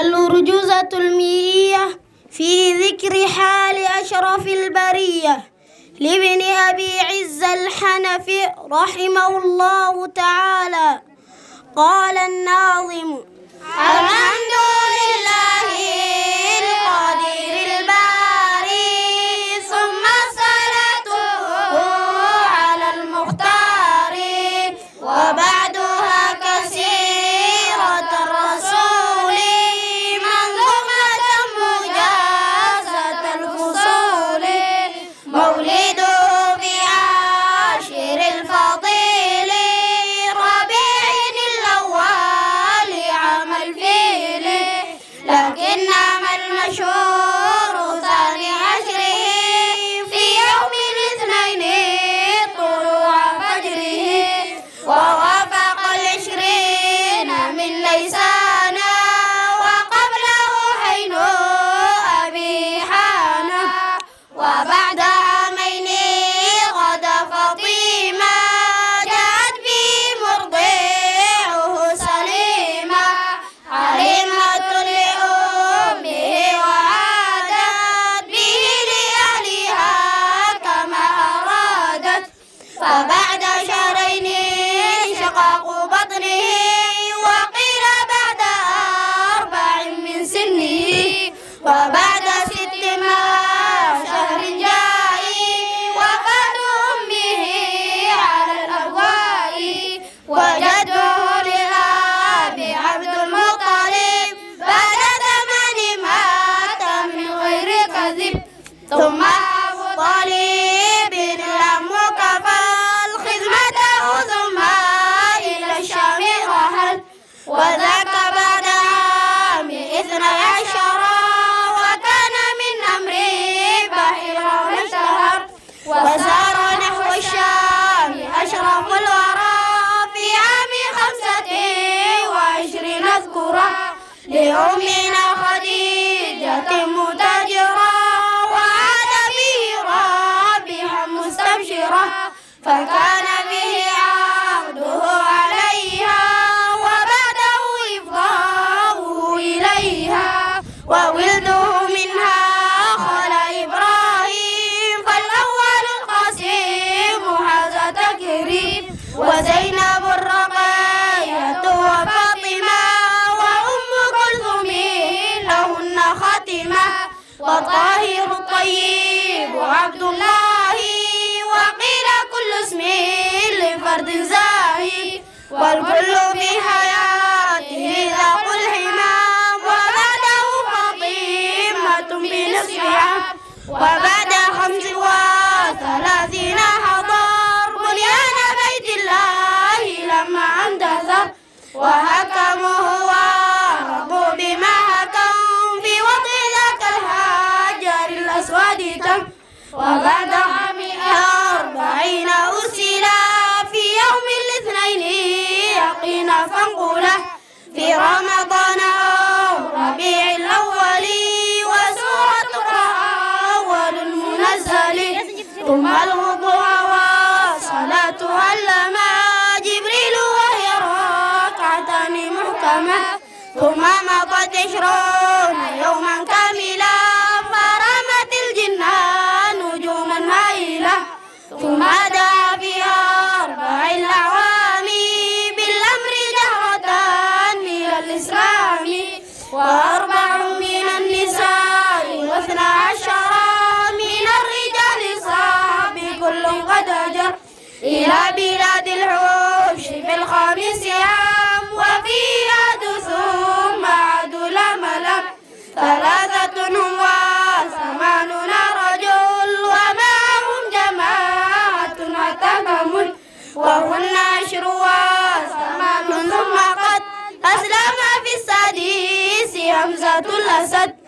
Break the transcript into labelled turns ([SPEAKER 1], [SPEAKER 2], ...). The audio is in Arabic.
[SPEAKER 1] الأرجوزة المئية في ذكر حال أشرف البرية لابن أبي عز الحنفي رحمه الله تعالى. قال الناظم الحمد 说。爸爸 لأمنا خديجة متاجرا وعاد به رابحا مستبشرا فكان به عقده عليها وبعده إفضاؤه إليها وولده منها خال إبراهيم فالأول القاسم هذا تكريم وزينب وطاهر الطيب عبد الله وقيل كل اسم لفرد زاهي والكل في حياته ذاق الحمام وبعده فاطمة بنصفها وبعد خمس وثلاثين حضر بنيان بيت الله لما اندثر وحكمه وبعد عام أربعين أرسلا في يوم الاثنين يقينا فانقله في رمضان. أو ربيع الأول وسورة أول المنزل ثم الوضوء وصلاتها لما جبريل وهي ركعتان محكمة ثم مضت عشرون يوما كاملا وأربع من النساء واثنى عشر من الرجال صاب كل قد أجر. إلى بلاد الحوش في الخامس عام وفيها ثم عدل ملم ثلاثة وثمان ثم